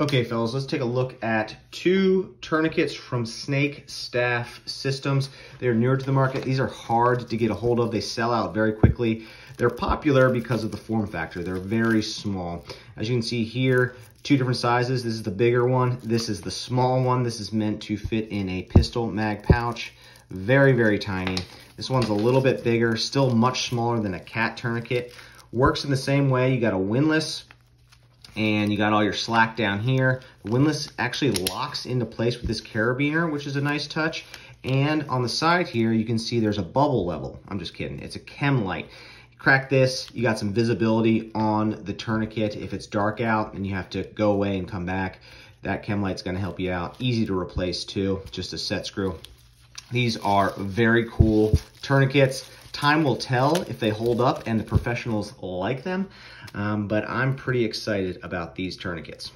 Okay, fellas, let's take a look at two tourniquets from Snake Staff Systems. They're newer to the market. These are hard to get a hold of. They sell out very quickly. They're popular because of the form factor. They're very small. As you can see here, two different sizes. This is the bigger one. This is the small one. This is meant to fit in a pistol mag pouch. Very, very tiny. This one's a little bit bigger, still much smaller than a CAT tourniquet. Works in the same way. You got a windlass and you got all your slack down here. The windlass actually locks into place with this carabiner, which is a nice touch. And on the side here, you can see there's a bubble level. I'm just kidding. It's a chem light. You crack this, you got some visibility on the tourniquet. If it's dark out and you have to go away and come back, that chem light's gonna help you out. Easy to replace too, just a set screw. These are very cool tourniquets. Time will tell if they hold up and the professionals like them, um, but I'm pretty excited about these tourniquets.